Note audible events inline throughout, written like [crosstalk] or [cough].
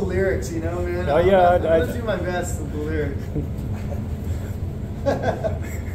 the lyrics, you know, man. Oh, yeah, I'm, I- gonna do my best with the lyrics. [laughs]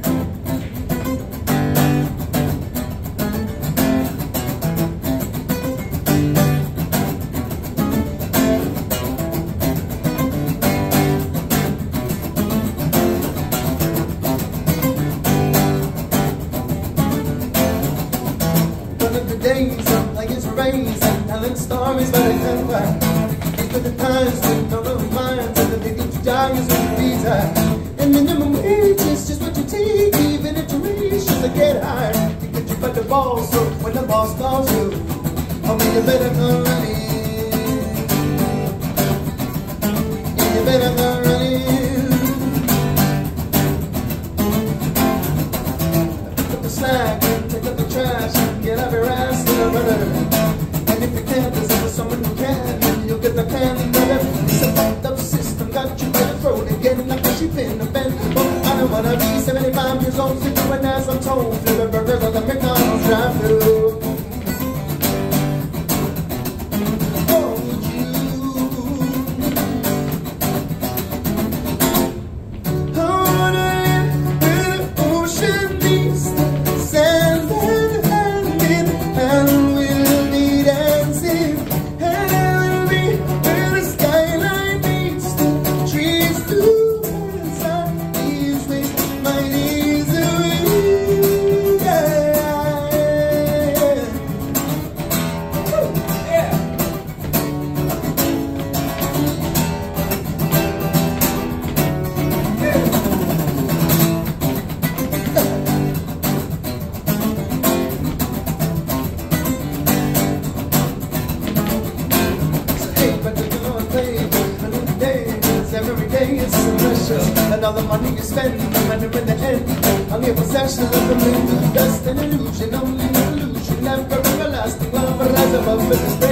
will be tired. And minimum wage is just what you take, even if your ratios get higher. You butt the ball, so when the boss calls you, homie, you better come I'm told, flipping burgers on the McDonald's drive-thru. And all the money you spend, no matter in the end, on your possession of the wind, dust and illusion, only an illusion, never everlasting love, rise above the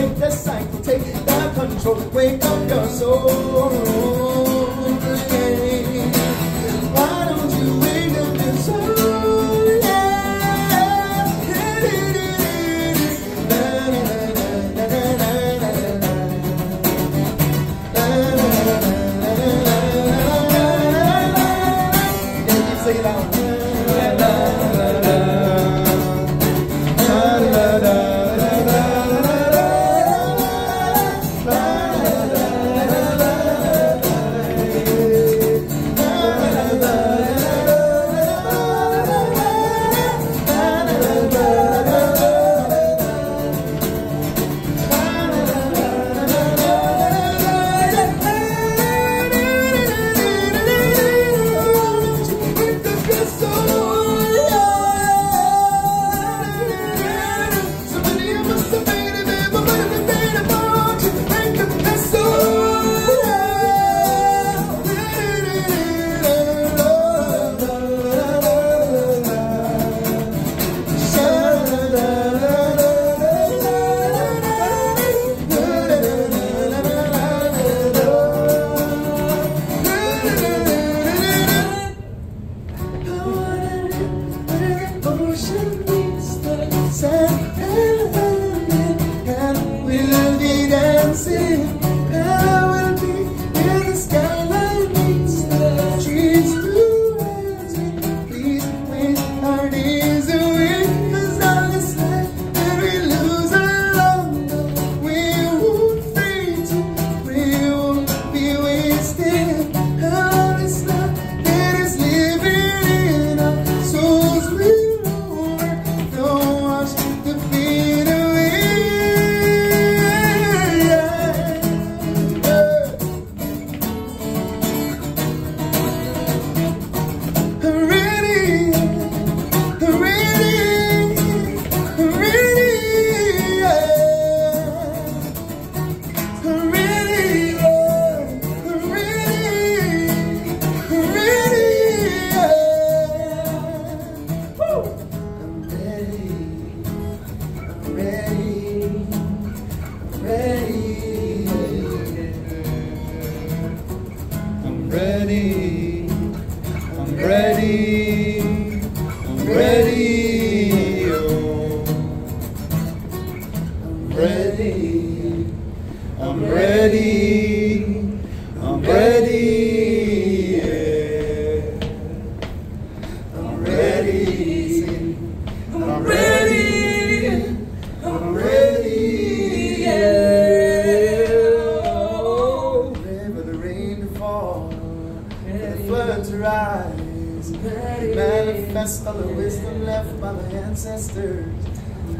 manifest all the wisdom left by the ancestors.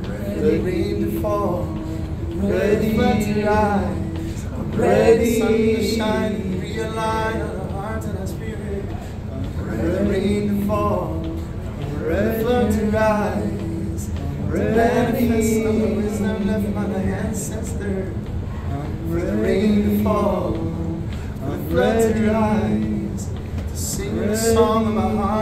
For the rain to fall, the flood to rise, I'm ready. sun to shine and realign our hearts and our spirit. For the rain to fall, the flood to rise, to manifest all the wisdom left by the ancestors. The rain to fall, the to rise, sing the song of my heart